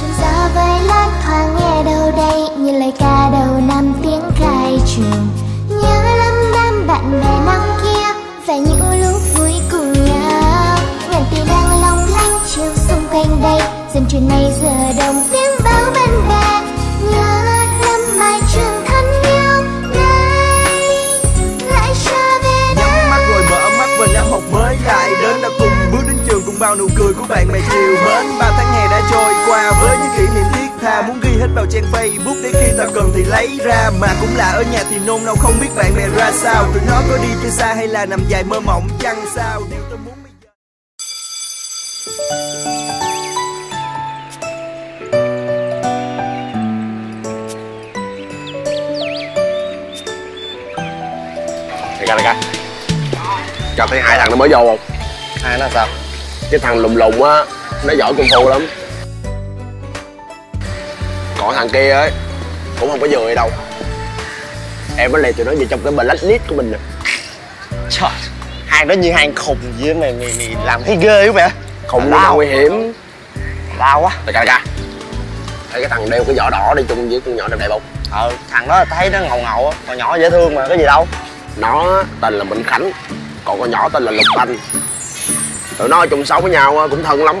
trong gió với lát thoáng nghe đâu đây như lời ca đầu năm tiếng khai trường. Nhớ lắm đám bạn bè năm kia và những lúc vui cùng nhau. Ngàn tia đang long lanh chiều xung quanh đây dần chuyện này giờ đồng tiếng báo bạn bè. Nhớ lắm mai trường thân yêu này lại trở về nhắm mắt rồi mở mắt và năm học mới lại đến đã cùng bước đến trường cùng bao nụ cười của bạn bè chiều mến ba tháng hè hết vào trang facebook để khi ta cần thì lấy ra. Mà cũng là ở nhà thì nôn nao không biết bạn bè ra sao. Tụi nó có đi chơi xa hay là nằm dài mơ mộng chăng sao? Điều tôi muốn bây giờ Đại ca, đại ca Cho thấy hai thằng nó mới vô không? hai nó sao? Cái thằng lùng lùng á Nó giỏi công phu lắm Còn thằng kia ấy. Cũng không có vừa đâu. Em mới lè tụi nó về trong cái blacklist của mình nè. Trời hai nó như hai con khùng vậy mày mày mày làm thấy ghê quá mày. Có đau. nguy hiểm. Đau quá. Đại ca, đại ca Thấy cái thằng đeo cái vỏ đỏ đi chung với con nhỏ đẹp đẹp không? ờ thằng đó thấy nó ngầu ngầu á còn nhỏ dễ thương mà có gì đâu. Nó tên là Minh Khánh Còn con nhỏ tên là Lục Anh Tụi nó chung sống với nhau á, cũng thân lắm.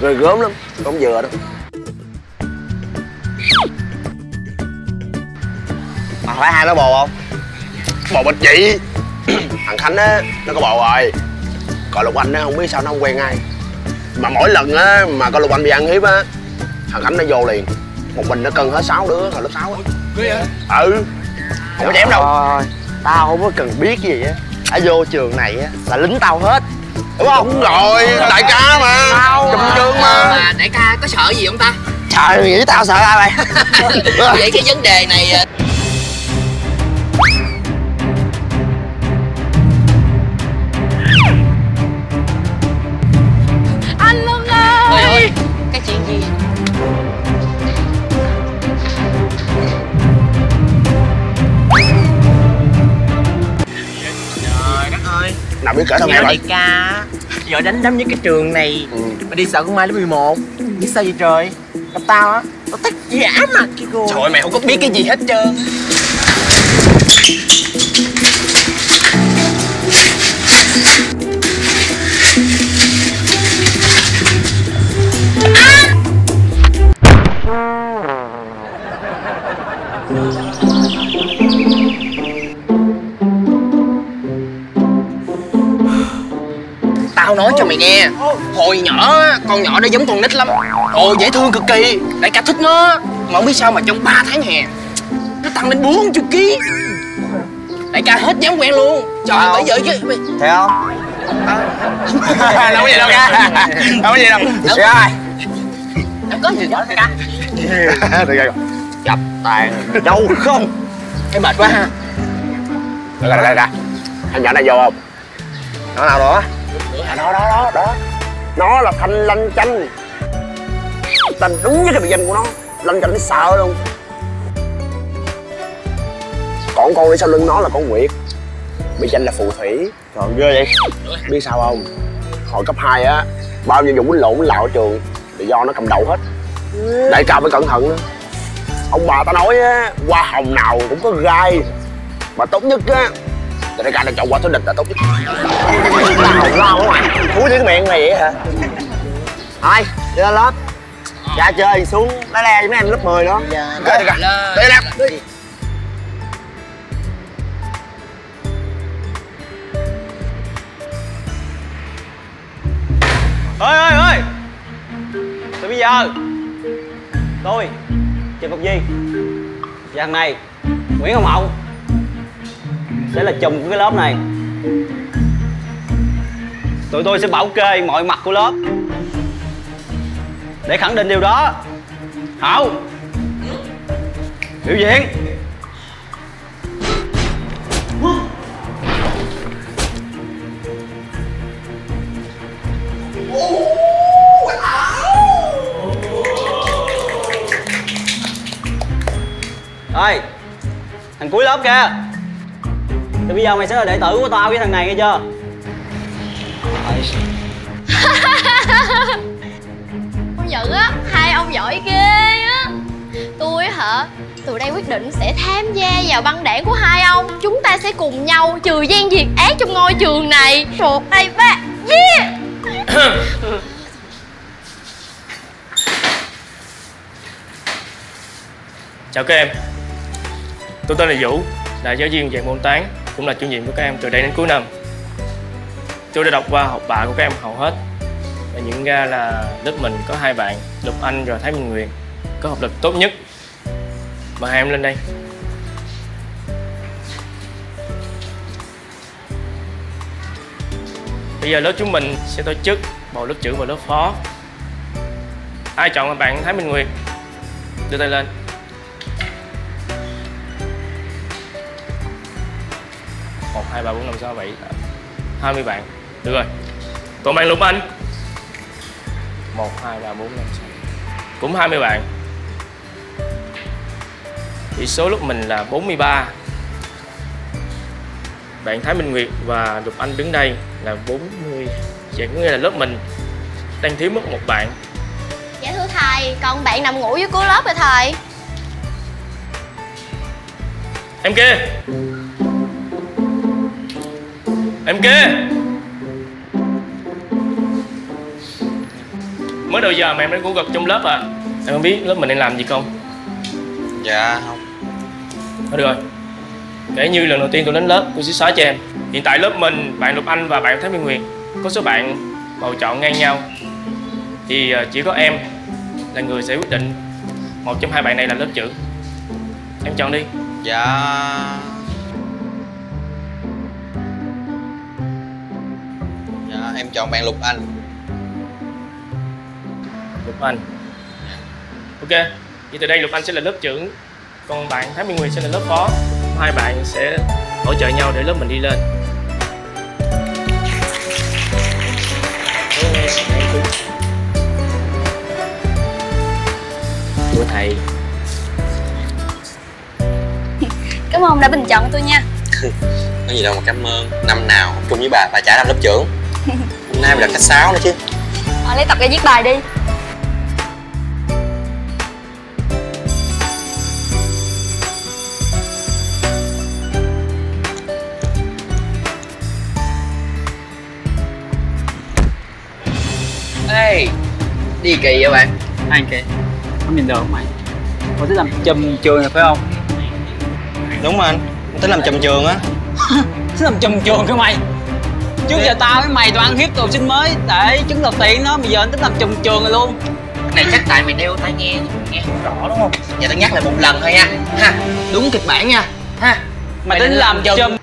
Ghê gớm lắm Không vừa đâu phải hai nó bồ không? Bò bịch chị Thằng Khánh á, nó có bò rồi. Còn Lục Anh á, không biết sao nó không quen ai. Mà mỗi lần á, mà con Lục Anh bị ăn hiếp á Thằng Khánh nó vô liền. Một mình nó cân hết 6 đứa hồi lớp 6 á. Ừ. Không có chém đâu. Thôi, tao không có cần biết gì á. Ở vô trường này á là lính tao hết. Đúng không? Đúng rồi, đại ca mà. Tao Trùm mà. trường mà. Mà đại ca có sợ gì không ta? Trời nghĩ tao sợ ai mày vậy cái vấn đề này Nào biết kể tao nghe vậy đại ca. Giờ đánh đấm với cái trường này Ừ. Mà đi sợ con Mai lớp 11 Biết sao vậy trời? Gặp tao á. Tao thích giả mặt kia cô. Trời mày không có biết cái gì hết trơn Tao nói cho mày nghe. Hồi nhỏ con nhỏ đó giống con nít lắm. Ồ dễ thương cực kỳ. Đại ca thích nó. Mà không biết sao mà trong 3 tháng hè Nó tăng lên 40 kg Đại ca hết dám quen luôn. Trời ơi bởi vậy chứ. Thấy không? Đâu có gì đâu ca Đâu có gì đâu. Đâu Rồi. Đâu có gì đó ca. Được rồi. Gặp tàn Đâu không? Em mệt quá ha. Được rồi, được rồi, được rồi. Thằng nhỏ này vô không? Nó nào đó À, đó, đó, đó, đó. Nó là thanh lanh chanh. Tên đúng với cái biệt danh của nó. Lanh chanh nó sợ luôn. Còn con đi sau lưng nó là con Nguyệt. Biệt danh là phù thủy. Còn ghê vậy. Biết sao không? Hồi cấp 2 á Bao nhiêu vụ quýnh lộn quýnh lạo ở trường Thì do nó cầm đầu hết. Đại ca phải cẩn thận nữa Ông bà ta nói á Hoa hồng nào cũng có gai. Mà tốt nhất á thì đại ca đang chọn hoa thối địch là tốt nhất. Lao lao ở ngoài Thúi cái miệng mày vậy hả? Thôi đi lên lớp. Ra chơi xuống Lá le với mấy anh lớp 10 đó. Ok, đại ca Đây nè ơi ơi ơi. Từ bây giờ tôi trần ngọc duy và thằng này nguyễn hồng hậu sẽ là chùm của cái lớp này. Tụi tôi sẽ bảo kê mọi mặt của lớp. Để khẳng định điều đó. Hảo. Biểu diễn. Ơi Thằng cuối lớp kìa. Từ bây giờ mày sẽ là đệ tử của tao với thằng này nghe chưa? Con giận á Hai ông giỏi ghê á. Tôi hả từ đây quyết định sẽ tham gia vào băng đảng của hai ông. Chúng ta sẽ cùng nhau trừ gian diệt ác trong ngôi trường này. Một hai ba yeah! Chào các em. Tôi tên là Vũ Là giáo viên dạy môn toán cũng là chủ nhiệm của các em từ đây đến cuối năm. Tôi đã đọc qua học bạ của các em hầu hết. Và nhận ra là lớp mình có hai bạn, Lục Anh và Thái Minh Nguyệt, Có học lực tốt nhất. Mời hai em lên đây. Bây giờ lớp chúng mình sẽ tổ chức bầu lớp trưởng và lớp phó. Ai chọn là bạn Thái Minh Nguyệt? Đưa tay lên. Một hai ba bốn năm sáu bảy hai mươi bạn. Được rồi. Còn bạn lục anh? Một hai ba bốn năm sáu. Cũng 20 bạn. Tỷ số lúc mình là 43 bạn Thái Minh Nguyệt và Lục Anh đứng đây là 40 Vậy có nghĩa là lớp mình đang thiếu mất một bạn. Dạ thưa thầy còn bạn nằm ngủ dưới cuối lớp rồi thầy. Em kia Em kia Mới đầu giờ mà em đã ngủ gật trong lớp à? Em không biết lớp mình đang làm gì không? Dạ không. Thôi được rồi. Kể như lần đầu tiên tôi đến lớp tôi sẽ xóa cho em. Hiện tại lớp mình, bạn Lục Anh và bạn Thái Minh Nguyệt Có số bạn bầu chọn ngang nhau. Thì ờ, chỉ có em là người sẽ quyết định Một trong hai bạn này là lớp trưởng. Em chọn đi. Dạ em chọn bạn Lục Anh. Lục Anh. Ok Vậy từ đây Lục Anh sẽ là lớp trưởng. Còn bạn Thái Minh Nguyệt sẽ là lớp phó. Hai bạn sẽ hỗ trợ nhau để lớp mình đi lên. Thưa thầy. Cảm ơn đã bình chọn tôi nha. Có gì đâu mà cảm ơn. Năm nào học chung với bà, bà chả làm lớp trưởng nay là khách sáo nữa chứ. À, lấy tập ra viết bài đi. Ê Đi kỳ vậy bạn? Anh kìa Không nhìn được không mày? Ủa thích làm chùm trường rồi phải không? Đúng anh Em tính làm trầm trường á. Thích làm chùm trường cái mày Trước giờ tao với mày toàn ăn hiếp tù sinh mới. Để chứng đầu tiền đó Bây giờ anh tính làm chùm trường rồi luôn. Này chắc tại mày đeo tai nghe Nghe không rõ đúng không? Giờ tao nhắc lại một lần thôi nha. Ha. Đúng kịch bản nha. Ha. Mày tính làm chùm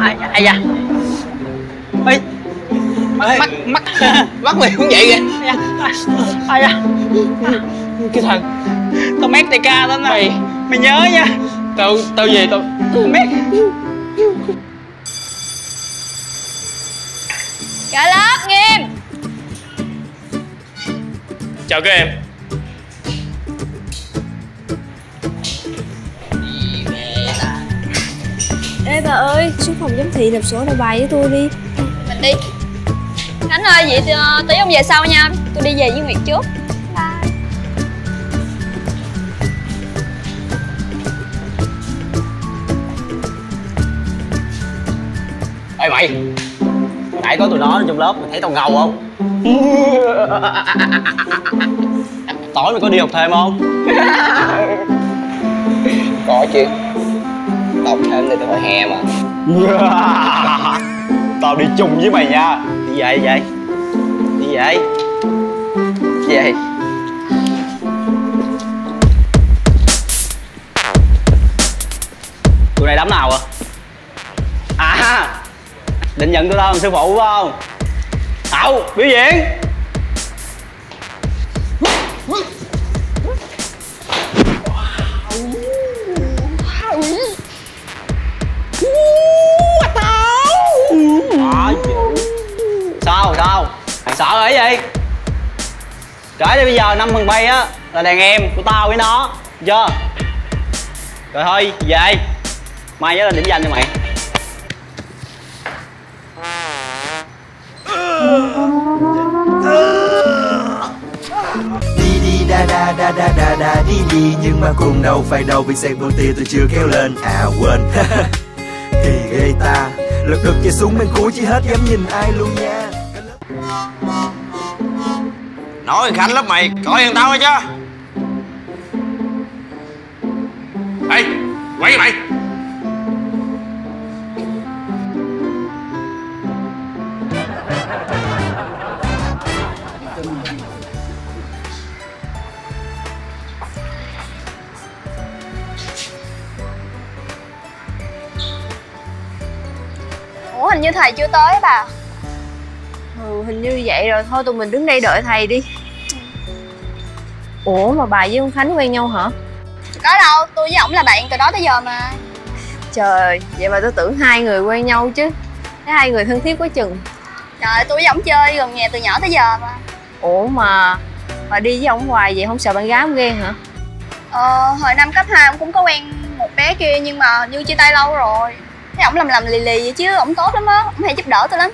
Ai, ai da. Ê. Mắt, mắt, mắt. Mắt mày cũng vậy kìa. Ai da. Cái thằng. Tao mét tay ca lắm Mày. Mày nhớ nha Tao, tao về tao mét cả lớp nghiêm. Chào các em. Ê bà ơi, xuống phòng giám thị nộp sổ đầu bài với tôi đi. Mình đi. Khánh ơi vậy ờ, tí ông về sau nha. Tôi đi về với Nguyệt trước Mày Nãy có tụi nó trong lớp mày thấy tao ngầu không? Tối mày có đi học thêm không? Có chứ. Đọc thêm thì tôi hè mà. Tao đi chung với mày nha. Đi về đi về Đi Về. Tụi này đám nào à? À Định nhận tụi tao làm sư phụ phải không? Hậu biểu diễn. Sao sao? Mày sợ rồi cái gì? Trở đi, bây giờ năm phần bay á, Là đàn em của tao với nó. Chưa Rồi thôi, về. Mai nhớ là điểm danh cho mày. Đã đi đi. Nhưng mà cùng đâu phải đâu, vì xe bưu tia tôi chưa kéo lên. À quên. Kỳ ghê ta. Lật đật chạy xuống bên cuối chỉ hết dám nhìn ai luôn nha. Nói khánh lớp mày, coi thằng tao hay chưa? Ê, quay mày. Ủa hình như thầy chưa tới bà. Ừ, hình như vậy rồi. Thôi tụi mình đứng đây đợi thầy đi. Ủa mà bà với ông Khánh quen nhau hả? có đâu tôi với ổng là bạn từ đó tới giờ mà. Trời, vậy mà tôi tưởng hai người quen nhau chứ. Thấy hai người thân thiết quá chừng. Trời tôi với ổng chơi gần nhà từ nhỏ tới giờ mà. Ủa mà bà đi với ông hoài vậy không sợ bạn gái ông ghen hả? ờ hồi năm cấp 2 ổng cũng có quen một bé kia nhưng mà như chia tay lâu rồi thấy ổng làm làm lì lì vậy chứ ổng tốt lắm á ổng hay giúp đỡ tôi lắm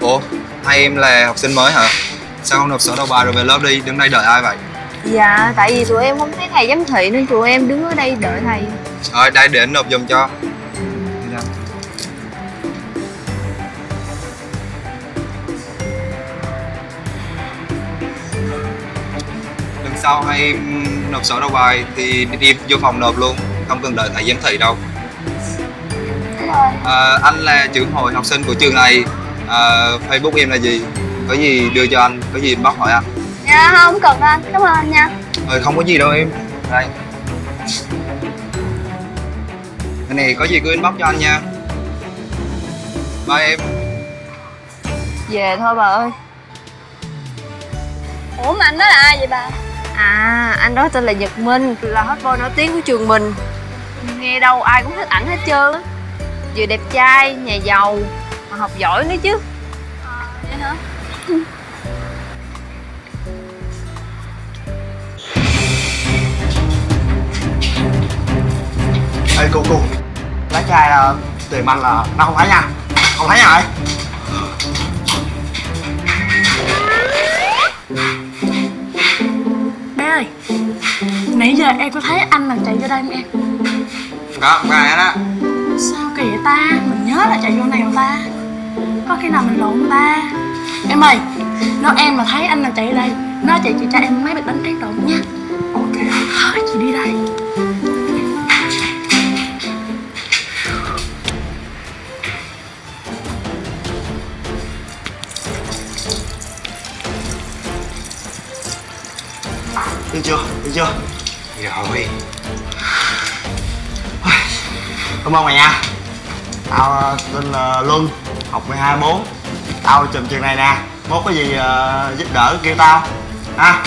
Ủa, hai em là học sinh mới hả? Sao không nộp sổ đầu bài rồi về lớp đi, đứng đây đợi ai vậy? Dạ, tại vì tụi em không thấy thầy giám thị nên tụi em đứng ở đây đợi thầy Rồi, đây để anh nộp giùm cho sau hai em nộp sổ đầu bài thì đi, vô phòng nộp luôn. Không cần đợi thầy giám thị đâu. À, Anh là trưởng hội học sinh của trường này. À, Facebook em là gì? Có gì đưa cho anh, có gì inbox hỏi anh? Dạ không cần anh. Cảm ơn anh nha. Ờ, không có gì đâu em. Đây. Cái này có gì cứ inbox cho anh nha. Bye em. Về thôi bà ơi. Ủa mà anh đó là ai vậy bà À, anh đó tên là Nhật Minh Là hot boy nổi tiếng của trường mình. Nghe đâu ai cũng thích ảnh hết trơn á. Vừa đẹp trai, nhà giàu Mà học giỏi nữa chứ. Vậy hả? Ê cô cô. Lá chai là tìm anh là nó không phải nha. Không phải nha ơi ơi. Nãy giờ em có thấy anh nào chạy vô đây không em? Có, có ai đó. Sao kỳ vậy ta? Mình nhớ là chạy vô này mà ta? Có khi nào mình lộn không ta? Em ơi Nếu em mà thấy anh nào chạy đây Nó chạy chị cho em mấy bịch bánh tráng trộn nha. Ok. Thôi chị đi đây chưa? Rồi. Cảm ơn mày nha. Tao ờ, tên là luân học 12 4 tao chùm trường này nè. Mốt có gì ờ, giúp đỡ kêu tao. Ha?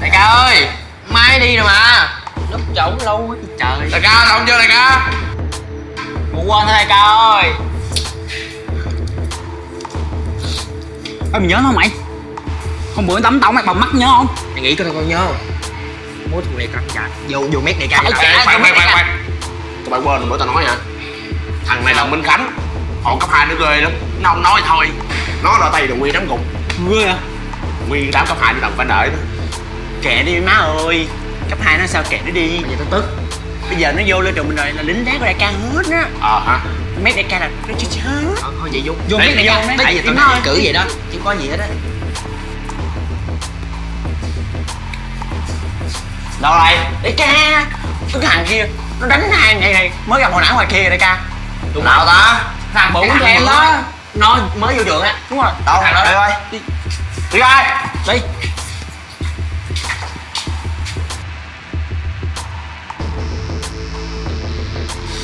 Đại ca ơi mai đi rồi mà. Lúc trống lâu quá trời. Đại ca xong chưa đại ca ngủ quên thôi ca ơi. Ê mày nhớ nó mày? Hôm bữa tắm tao mày bằng mắt nhớ không? Mày nghĩ coi tao con nhớ không? Mối thù này căng chặt vô vô mét đại ca Khoan, khoan, khoan, khoan. Tụi bay quên bữa tao nói hả? Thằng này là Minh Khánh. Họ cấp 2 nó ghê lắm. Nó không nói thôi. Nó ra tay được nguyên đám cục Ghê à? Nguyên đám cấp 2 nó đừng phải nợ nó Kệ đi má ơi. Cấp 2 nó sao kệ nó đi? Vậy tao tức Bây giờ nó vô lên trường mình rồi là lính đá của đại ca hết á. Ờ hả? Mấy đại ca là nó chết chết Ờ, thôi vậy vô. Vô Đấy, mét đại ca Tại Tại vì nói nói cử vậy đó. Chứ có gì hết á. Đâu rồi? Đại ca Cái thằng kia Nó đánh hai này này Mới gặp hồi nãy ngoài kia đại ca. Tụi nào ta? Thằng Cái thằng em đó. Nó mới vô trường á. Đúng rồi. Đâu? Thằng đó. Đi ơi Đi ơi Đi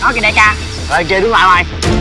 Nói kìa đại ca. Ê kìa đứng lại mày.